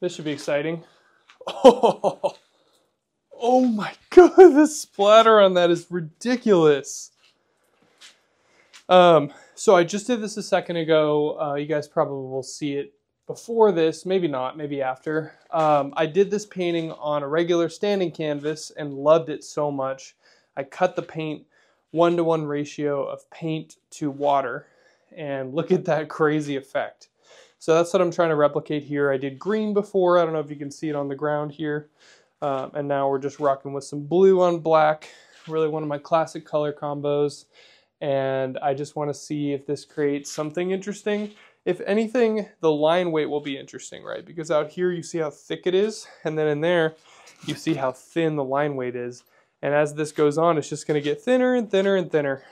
This should be exciting. Oh, oh my god, the splatter on that is ridiculous. Um, so I just did this a second ago. Uh, you guys probably will see it before this, maybe not, maybe after. Um, I did this painting on a regular standing canvas and loved it so much. I cut the paint one to one ratio of paint to water and look at that crazy effect. So that's what I'm trying to replicate here. I did green before. I don't know if you can see it on the ground here. Um, and now we're just rocking with some blue on black. Really one of my classic color combos. And I just want to see if this creates something interesting. If anything, the line weight will be interesting, right? Because out here you see how thick it is. And then in there, you see how thin the line weight is. And as this goes on, it's just going to get thinner and thinner and thinner.